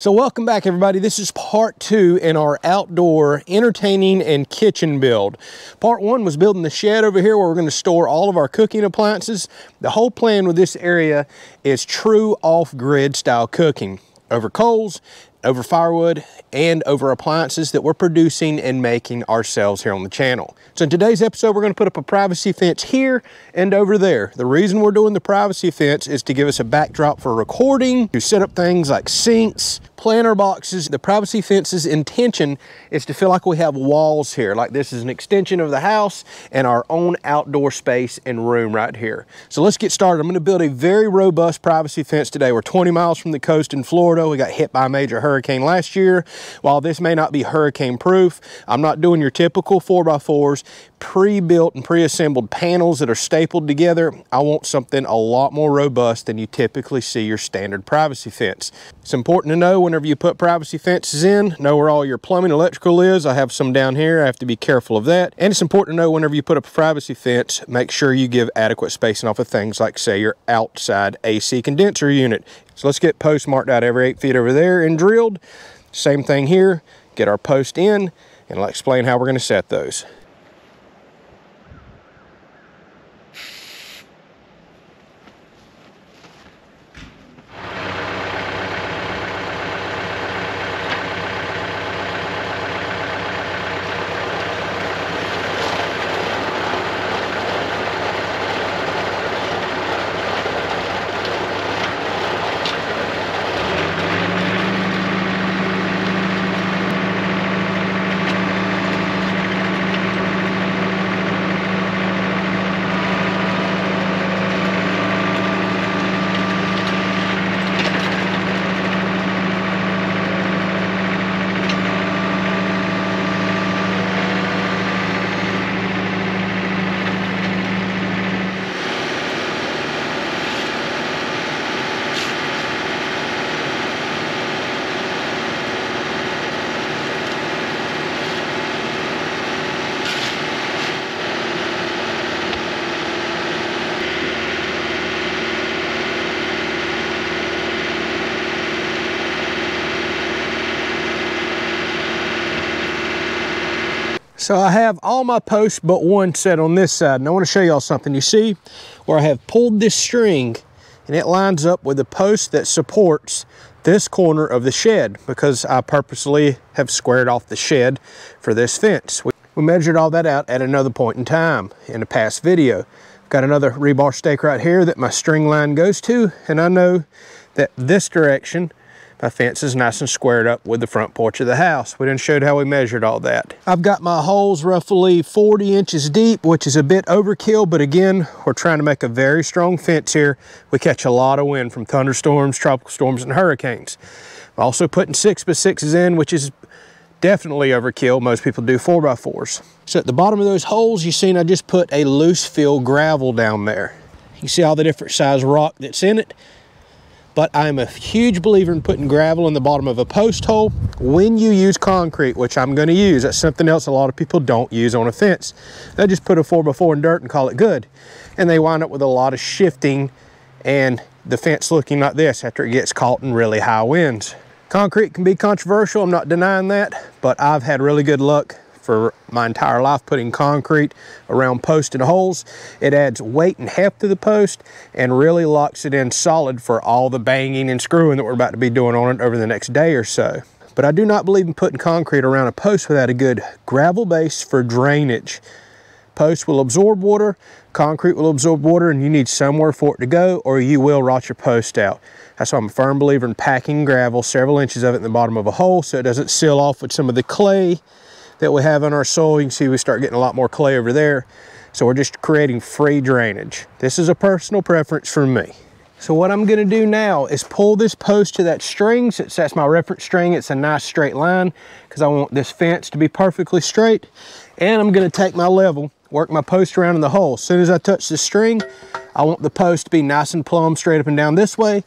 So welcome back everybody. This is part two in our outdoor entertaining and kitchen build. Part one was building the shed over here where we're gonna store all of our cooking appliances. The whole plan with this area is true off-grid style cooking over coals over firewood and over appliances that we're producing and making ourselves here on the channel. So in today's episode, we're gonna put up a privacy fence here and over there. The reason we're doing the privacy fence is to give us a backdrop for recording, to set up things like sinks, planter boxes. The privacy fence's intention is to feel like we have walls here, like this is an extension of the house and our own outdoor space and room right here. So let's get started. I'm gonna build a very robust privacy fence today. We're 20 miles from the coast in Florida. We got hit by a major hurricane last year. While this may not be hurricane proof, I'm not doing your typical 4x4s, pre-built and pre-assembled panels that are stapled together. I want something a lot more robust than you typically see your standard privacy fence. It's important to know whenever you put privacy fences in, know where all your plumbing electrical is. I have some down here. I have to be careful of that. And it's important to know whenever you put up a privacy fence, make sure you give adequate spacing off of things like say your outside AC condenser unit. So let's get posts marked out every eight feet over there and drilled. Same thing here, get our post in and I'll explain how we're gonna set those. So I have all my posts but one set on this side. And I want to show y'all something. You see where I have pulled this string and it lines up with the post that supports this corner of the shed because I purposely have squared off the shed for this fence. We, we measured all that out at another point in time in a past video. Got another rebar stake right here that my string line goes to and I know that this direction my fence is nice and squared up with the front porch of the house. We didn't show how we measured all that. I've got my holes roughly 40 inches deep, which is a bit overkill, but again, we're trying to make a very strong fence here. We catch a lot of wind from thunderstorms, tropical storms, and hurricanes. I'm also putting six by sixes in, which is definitely overkill. Most people do four by fours. So at the bottom of those holes, you seen I just put a loose fill gravel down there. You see all the different size rock that's in it but I'm a huge believer in putting gravel in the bottom of a post hole when you use concrete, which I'm gonna use. That's something else a lot of people don't use on a fence. They just put a 4x4 in dirt and call it good. And they wind up with a lot of shifting and the fence looking like this after it gets caught in really high winds. Concrete can be controversial, I'm not denying that, but I've had really good luck for my entire life putting concrete around post and holes. It adds weight and heft to the post and really locks it in solid for all the banging and screwing that we're about to be doing on it over the next day or so. But I do not believe in putting concrete around a post without a good gravel base for drainage. Post will absorb water, concrete will absorb water, and you need somewhere for it to go or you will rot your post out. That's why I'm a firm believer in packing gravel, several inches of it in the bottom of a hole so it doesn't seal off with some of the clay that we have in our soil. You can see we start getting a lot more clay over there. So we're just creating free drainage. This is a personal preference for me. So what I'm gonna do now is pull this post to that string. Since that's my reference string, it's a nice straight line because I want this fence to be perfectly straight. And I'm gonna take my level, work my post around in the hole. As soon as I touch the string, I want the post to be nice and plumb straight up and down this way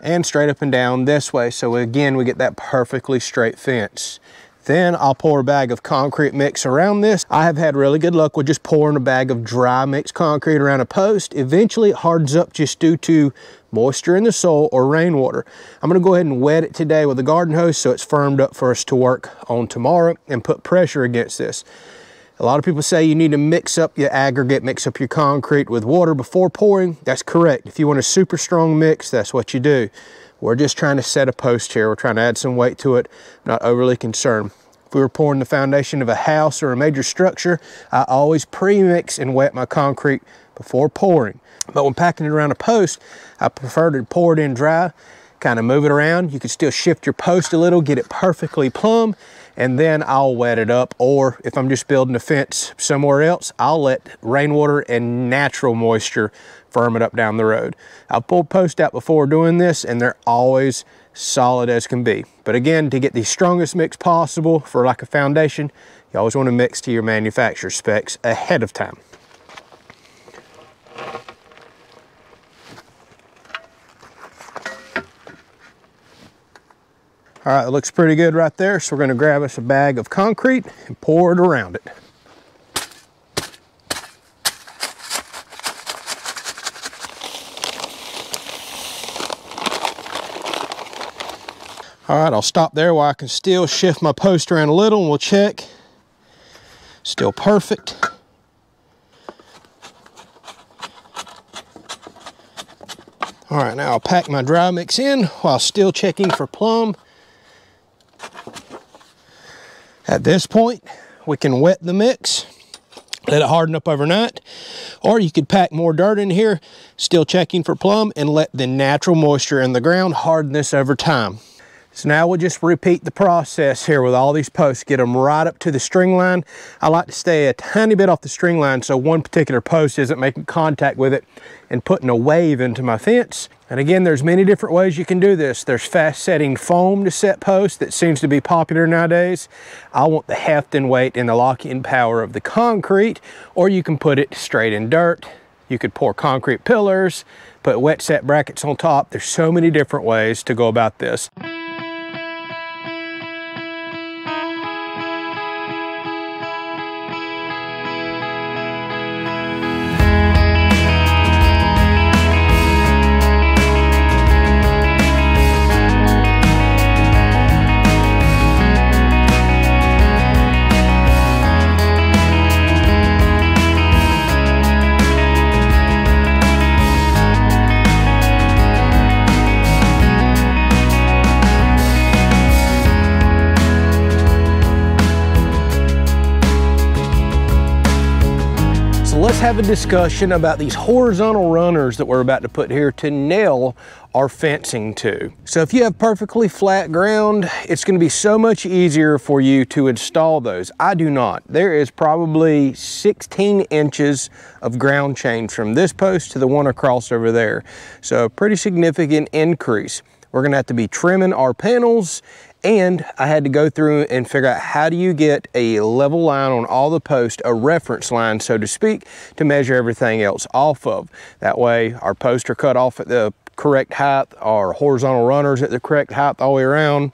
and straight up and down this way. So again, we get that perfectly straight fence. Then I'll pour a bag of concrete mix around this. I have had really good luck with just pouring a bag of dry mixed concrete around a post. Eventually it hardens up just due to moisture in the soil or rainwater. I'm gonna go ahead and wet it today with a garden hose so it's firmed up for us to work on tomorrow and put pressure against this. A lot of people say you need to mix up your aggregate, mix up your concrete with water before pouring. That's correct. If you want a super strong mix, that's what you do. We're just trying to set a post here. We're trying to add some weight to it, not overly concerned. If we were pouring the foundation of a house or a major structure, I always pre-mix and wet my concrete before pouring. But when packing it around a post, I prefer to pour it in dry, kind of move it around. You can still shift your post a little, get it perfectly plumb, and then I'll wet it up. Or if I'm just building a fence somewhere else, I'll let rainwater and natural moisture firm it up down the road. I've pulled posts out before doing this and they're always solid as can be. But again, to get the strongest mix possible for like a foundation, you always want to mix to your manufacturer specs ahead of time. All right, it looks pretty good right there. So we're gonna grab us a bag of concrete and pour it around it. All right, I'll stop there while I can still shift my post around a little and we'll check. Still perfect. All right, now I'll pack my dry mix in while still checking for plumb. At this point, we can wet the mix, let it harden up overnight, or you could pack more dirt in here, still checking for plumb, and let the natural moisture in the ground harden this over time. So now we'll just repeat the process here with all these posts, get them right up to the string line. I like to stay a tiny bit off the string line so one particular post isn't making contact with it and putting a wave into my fence. And again, there's many different ways you can do this. There's fast setting foam to set posts that seems to be popular nowadays. I want the heft and weight and the lock-in power of the concrete, or you can put it straight in dirt. You could pour concrete pillars, put wet set brackets on top. There's so many different ways to go about this. Let's have a discussion about these horizontal runners that we're about to put here to nail our fencing to. So if you have perfectly flat ground, it's gonna be so much easier for you to install those. I do not. There is probably 16 inches of ground change from this post to the one across over there. So a pretty significant increase. We're gonna have to be trimming our panels and I had to go through and figure out how do you get a level line on all the posts, a reference line, so to speak, to measure everything else off of. That way our posts are cut off at the correct height, our horizontal runners at the correct height all the way around.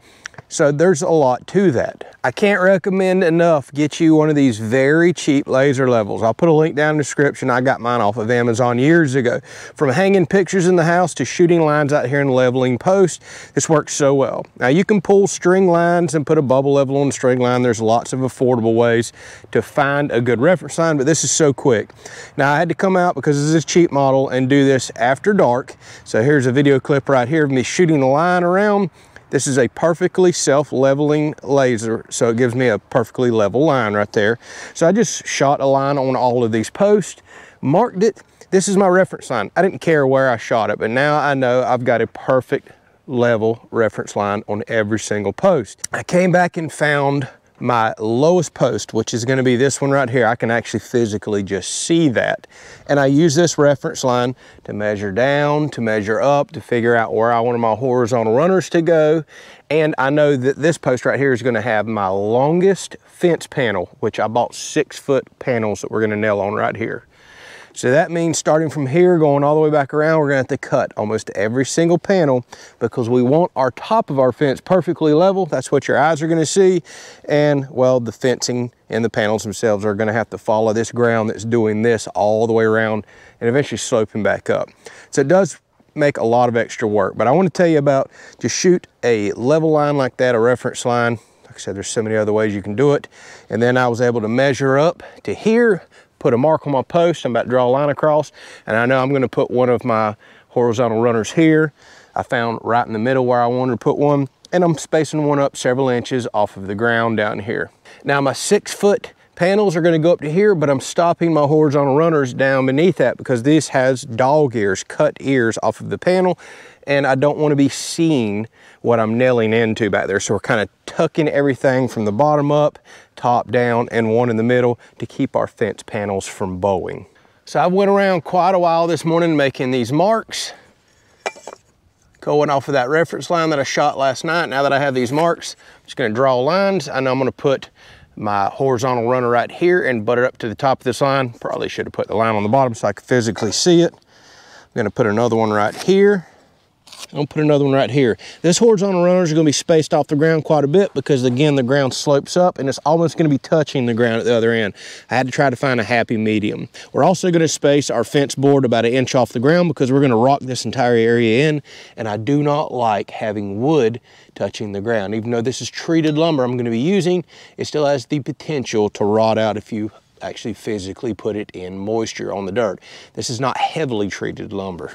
So there's a lot to that. I can't recommend enough get you one of these very cheap laser levels. I'll put a link down in the description. I got mine off of Amazon years ago. From hanging pictures in the house to shooting lines out here and leveling posts, this works so well. Now you can pull string lines and put a bubble level on the string line. There's lots of affordable ways to find a good reference line, but this is so quick. Now I had to come out because this is a cheap model and do this after dark. So here's a video clip right here of me shooting the line around this is a perfectly self-leveling laser, so it gives me a perfectly level line right there. So I just shot a line on all of these posts, marked it. This is my reference line. I didn't care where I shot it, but now I know I've got a perfect level reference line on every single post. I came back and found my lowest post, which is gonna be this one right here, I can actually physically just see that. And I use this reference line to measure down, to measure up, to figure out where I want my horizontal runners to go. And I know that this post right here is gonna have my longest fence panel, which I bought six foot panels that we're gonna nail on right here. So that means starting from here, going all the way back around, we're gonna have to cut almost every single panel because we want our top of our fence perfectly level. That's what your eyes are gonna see. And well, the fencing and the panels themselves are gonna have to follow this ground that's doing this all the way around and eventually sloping back up. So it does make a lot of extra work, but I wanna tell you about just shoot a level line like that, a reference line. Like I said, there's so many other ways you can do it. And then I was able to measure up to here put a mark on my post. I'm about to draw a line across, and I know I'm gonna put one of my horizontal runners here. I found right in the middle where I wanted to put one, and I'm spacing one up several inches off of the ground down here. Now my six foot panels are gonna go up to here, but I'm stopping my horizontal runners down beneath that because this has dog ears, cut ears off of the panel, and I don't wanna be seeing what I'm nailing into back there. So we're kind of tucking everything from the bottom up, top down, and one in the middle to keep our fence panels from bowing. So I went around quite a while this morning making these marks, going off of that reference line that I shot last night. Now that I have these marks, I'm just gonna draw lines. I know I'm gonna put my horizontal runner right here and butt it up to the top of this line. Probably should have put the line on the bottom so I could physically see it. I'm gonna put another one right here I'll put another one right here. This horizontal runners are gonna be spaced off the ground quite a bit because again, the ground slopes up and it's almost gonna be touching the ground at the other end. I had to try to find a happy medium. We're also gonna space our fence board about an inch off the ground because we're gonna rock this entire area in and I do not like having wood touching the ground. Even though this is treated lumber I'm gonna be using, it still has the potential to rot out if you actually physically put it in moisture on the dirt. This is not heavily treated lumber.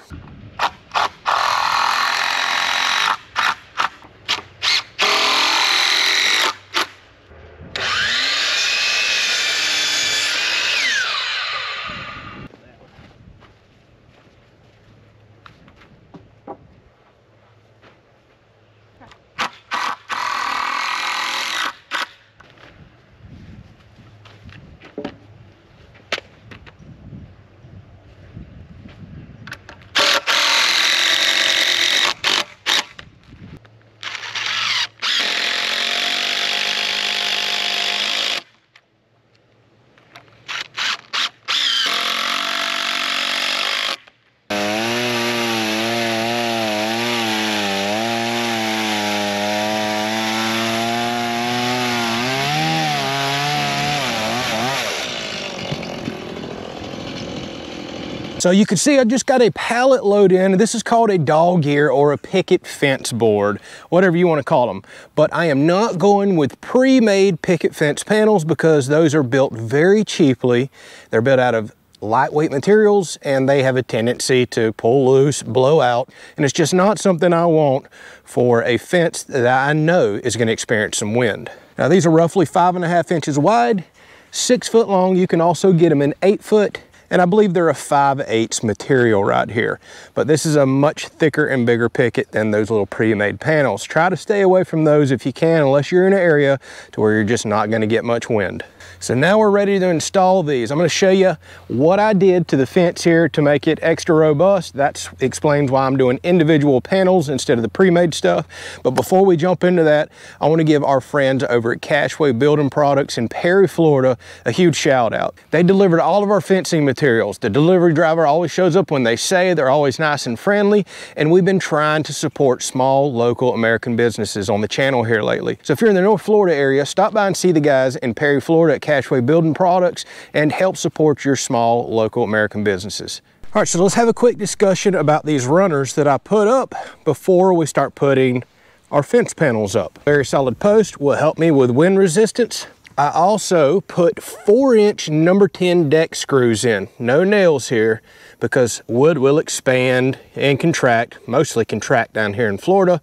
So you can see I just got a pallet load in. This is called a dog ear or a picket fence board, whatever you want to call them. But I am not going with pre-made picket fence panels because those are built very cheaply. They're built out of lightweight materials and they have a tendency to pull loose, blow out, and it's just not something I want for a fence that I know is gonna experience some wind. Now these are roughly five and a half inches wide, six foot long. You can also get them in eight foot and I believe they're a 5 8 material right here. But this is a much thicker and bigger picket than those little pre-made panels. Try to stay away from those if you can, unless you're in an area to where you're just not gonna get much wind. So now we're ready to install these. I'm gonna show you what I did to the fence here to make it extra robust. That explains why I'm doing individual panels instead of the pre-made stuff. But before we jump into that, I wanna give our friends over at Cashway Building Products in Perry, Florida, a huge shout out. They delivered all of our fencing materials. The delivery driver always shows up when they say, they're always nice and friendly, and we've been trying to support small local American businesses on the channel here lately. So if you're in the North Florida area, stop by and see the guys in Perry, Florida at Cashway Building Products and help support your small local American businesses. All right, so let's have a quick discussion about these runners that I put up before we start putting our fence panels up. Very solid post will help me with wind resistance. I also put four inch number 10 deck screws in, no nails here because wood will expand and contract, mostly contract down here in Florida,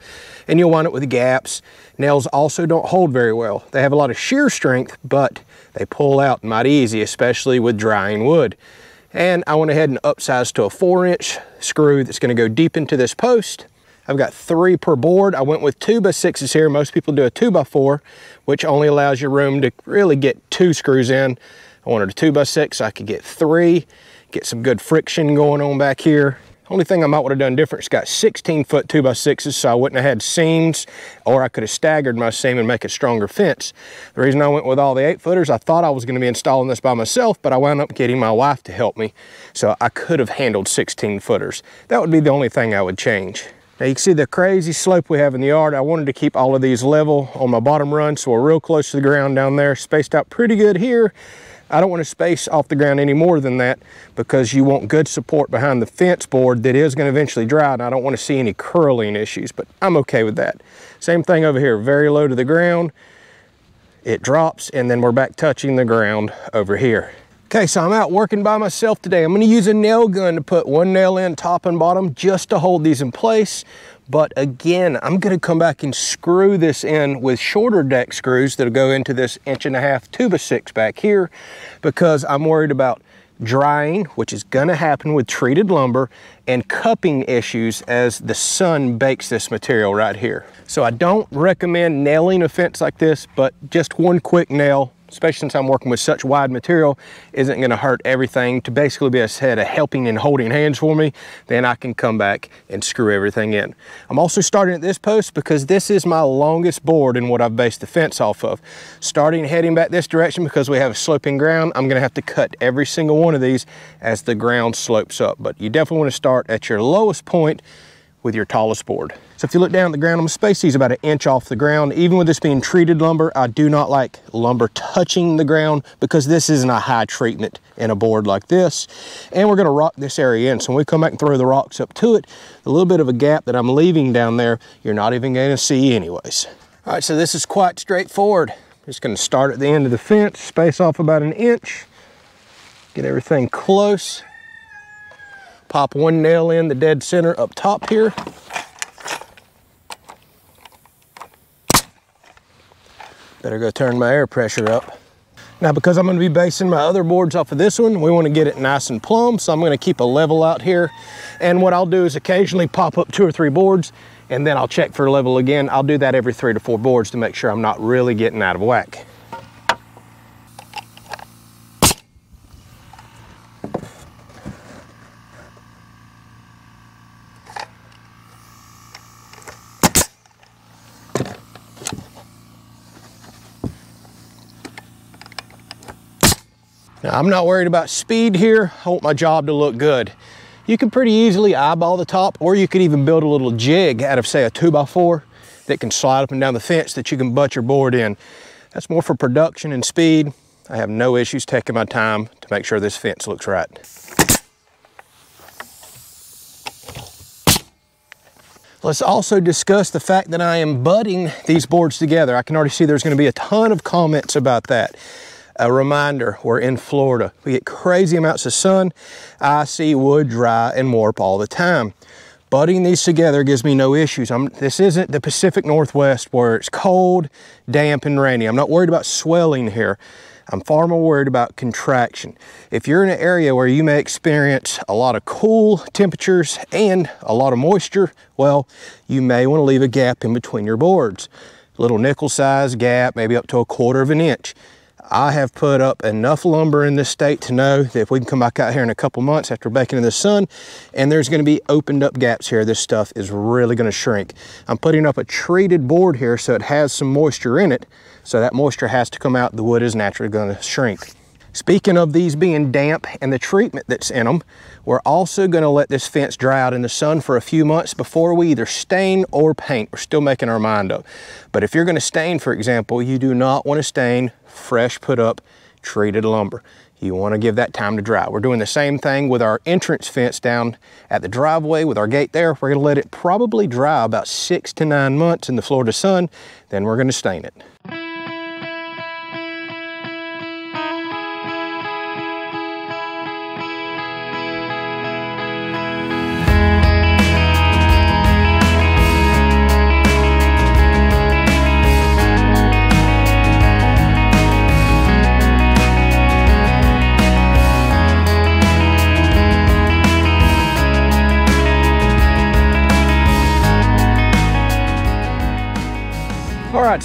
and you'll wind up with gaps. Nails also don't hold very well. They have a lot of shear strength, but they pull out mighty easy, especially with drying wood. And I went ahead and upsized to a four inch screw that's gonna go deep into this post. I've got three per board. I went with two by sixes here. Most people do a two by four, which only allows you room to really get two screws in. I wanted a two by six, so I could get three, get some good friction going on back here. Only thing I might would have done different is got 16 foot two by sixes so I wouldn't have had seams or I could have staggered my seam and make a stronger fence. The reason I went with all the eight footers, I thought I was gonna be installing this by myself, but I wound up getting my wife to help me. So I could have handled 16 footers. That would be the only thing I would change. Now you can see the crazy slope we have in the yard. I wanted to keep all of these level on my bottom run, so we're real close to the ground down there, spaced out pretty good here. I don't want to space off the ground any more than that because you want good support behind the fence board that is going to eventually dry and I don't want to see any curling issues, but I'm okay with that. Same thing over here, very low to the ground. It drops and then we're back touching the ground over here. Okay, so I'm out working by myself today. I'm gonna use a nail gun to put one nail in top and bottom just to hold these in place. But again, I'm gonna come back and screw this in with shorter deck screws that'll go into this inch and a half two by six back here because I'm worried about drying, which is gonna happen with treated lumber, and cupping issues as the sun bakes this material right here. So I don't recommend nailing a fence like this, but just one quick nail especially since I'm working with such wide material, isn't gonna hurt everything to basically be a set of helping and holding hands for me, then I can come back and screw everything in. I'm also starting at this post because this is my longest board in what I've based the fence off of. Starting heading back this direction because we have a sloping ground, I'm gonna have to cut every single one of these as the ground slopes up. But you definitely wanna start at your lowest point with your tallest board. So if you look down at the ground, I'm gonna space these about an inch off the ground. Even with this being treated lumber, I do not like lumber touching the ground because this isn't a high treatment in a board like this. And we're gonna rock this area in. So when we come back and throw the rocks up to it, a little bit of a gap that I'm leaving down there, you're not even gonna see anyways. All right, so this is quite straightforward. Just gonna start at the end of the fence, space off about an inch, get everything close. Pop one nail in the dead center up top here. Better go turn my air pressure up. Now because I'm gonna be basing my other boards off of this one, we wanna get it nice and plumb, so I'm gonna keep a level out here. And what I'll do is occasionally pop up two or three boards, and then I'll check for level again. I'll do that every three to four boards to make sure I'm not really getting out of whack. Now, I'm not worried about speed here. I want my job to look good. You can pretty easily eyeball the top, or you could even build a little jig out of, say, a 2x4 that can slide up and down the fence that you can butt your board in. That's more for production and speed. I have no issues taking my time to make sure this fence looks right. Let's also discuss the fact that I am butting these boards together. I can already see there's gonna be a ton of comments about that a reminder, we're in Florida. We get crazy amounts of sun. I see wood dry and warp all the time. Butting these together gives me no issues. I'm, this isn't the Pacific Northwest where it's cold, damp, and rainy. I'm not worried about swelling here. I'm far more worried about contraction. If you're in an area where you may experience a lot of cool temperatures and a lot of moisture, well, you may want to leave a gap in between your boards. A little nickel size gap, maybe up to a quarter of an inch. I have put up enough lumber in this state to know that if we can come back out here in a couple months after baking in the sun and there's going to be opened up gaps here, this stuff is really going to shrink. I'm putting up a treated board here so it has some moisture in it. So that moisture has to come out. The wood is naturally going to shrink. Speaking of these being damp and the treatment that's in them, we're also gonna let this fence dry out in the sun for a few months before we either stain or paint. We're still making our mind up. But if you're gonna stain, for example, you do not wanna stain fresh put up treated lumber. You wanna give that time to dry. We're doing the same thing with our entrance fence down at the driveway with our gate there. We're gonna let it probably dry about six to nine months in the Florida sun, then we're gonna stain it.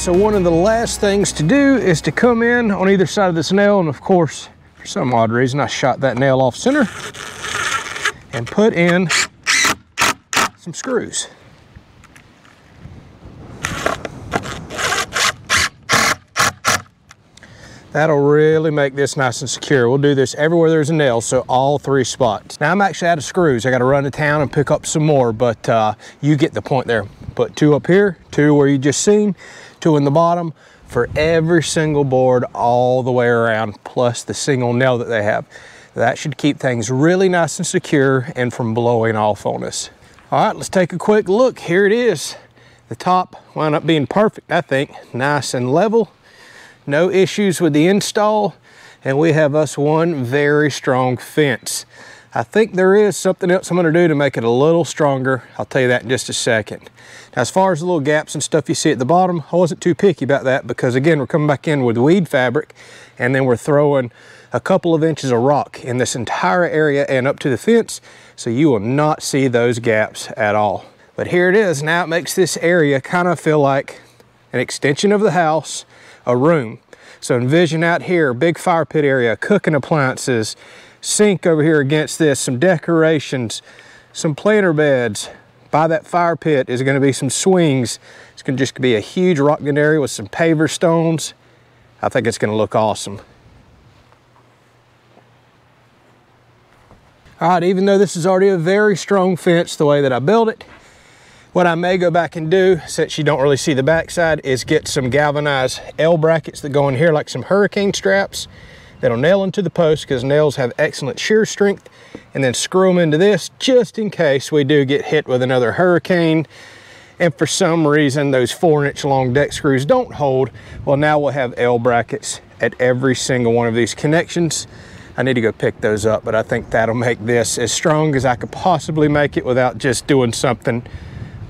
So one of the last things to do is to come in on either side of this nail, and of course, for some odd reason, I shot that nail off center and put in some screws. That'll really make this nice and secure. We'll do this everywhere there's a nail, so all three spots. Now I'm actually out of screws. I gotta run to town and pick up some more, but uh, you get the point there. Put two up here, two where you just seen, two in the bottom for every single board all the way around, plus the single nail that they have. That should keep things really nice and secure and from blowing off on us. All right, let's take a quick look. Here it is. The top wound up being perfect, I think. Nice and level no issues with the install, and we have us one very strong fence. I think there is something else I'm gonna do to make it a little stronger. I'll tell you that in just a second. Now, as far as the little gaps and stuff you see at the bottom, I wasn't too picky about that because again, we're coming back in with weed fabric and then we're throwing a couple of inches of rock in this entire area and up to the fence, so you will not see those gaps at all. But here it is. Now it makes this area kind of feel like an extension of the house a room. So envision out here, big fire pit area, cooking appliances, sink over here against this, some decorations, some planter beds. By that fire pit is gonna be some swings. It's gonna just be a huge rock area with some paver stones. I think it's gonna look awesome. All right, even though this is already a very strong fence the way that I built it, what I may go back and do, since you don't really see the backside, is get some galvanized L brackets that go in here like some hurricane straps that'll nail into the post because nails have excellent shear strength and then screw them into this just in case we do get hit with another hurricane and for some reason those four inch long deck screws don't hold well now we'll have L brackets at every single one of these connections I need to go pick those up but I think that'll make this as strong as I could possibly make it without just doing something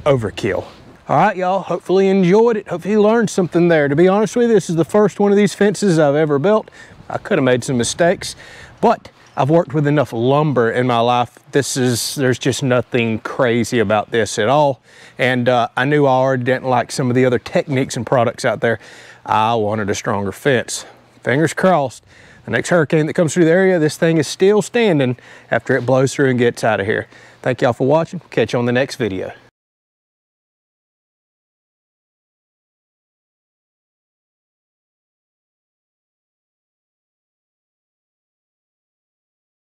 overkill. All right, y'all, hopefully you enjoyed it. Hopefully you learned something there. To be honest with you, this is the first one of these fences I've ever built. I could have made some mistakes, but I've worked with enough lumber in my life. This is, there's just nothing crazy about this at all. And uh, I knew I already didn't like some of the other techniques and products out there. I wanted a stronger fence. Fingers crossed. The next hurricane that comes through the area, this thing is still standing after it blows through and gets out of here. Thank y'all for watching. Catch you on the next video.